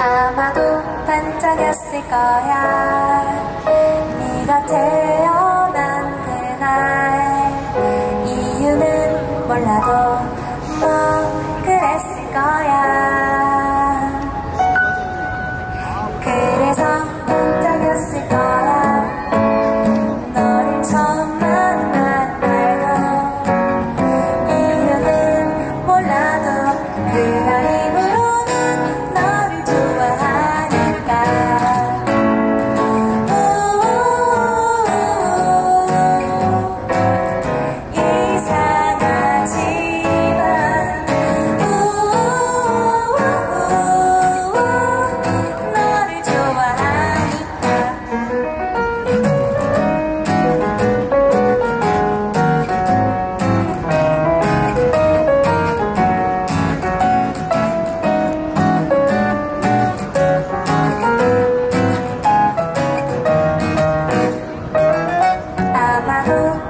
아마도 반짝였을 거야. 네가 태어난 그날. 이유는 몰라도 뭐 그랬을 거야. matter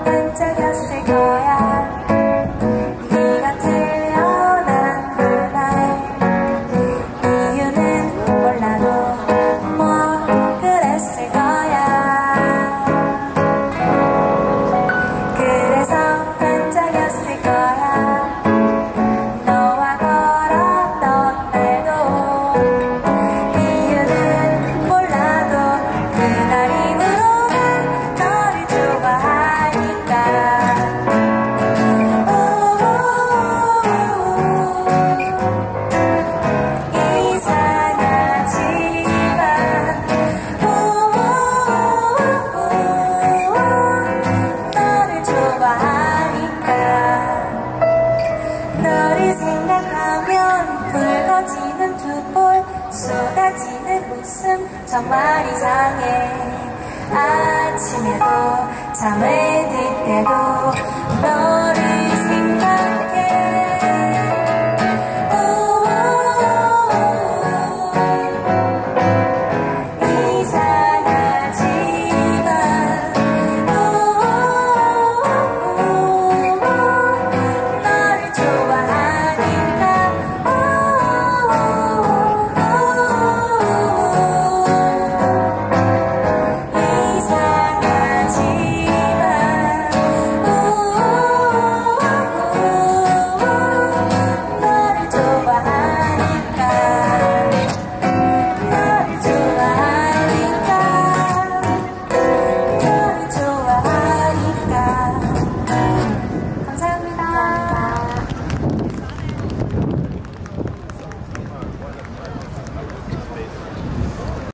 사라지는 웃음 정말 이상해. 아침에도 잠을 들 때도 너를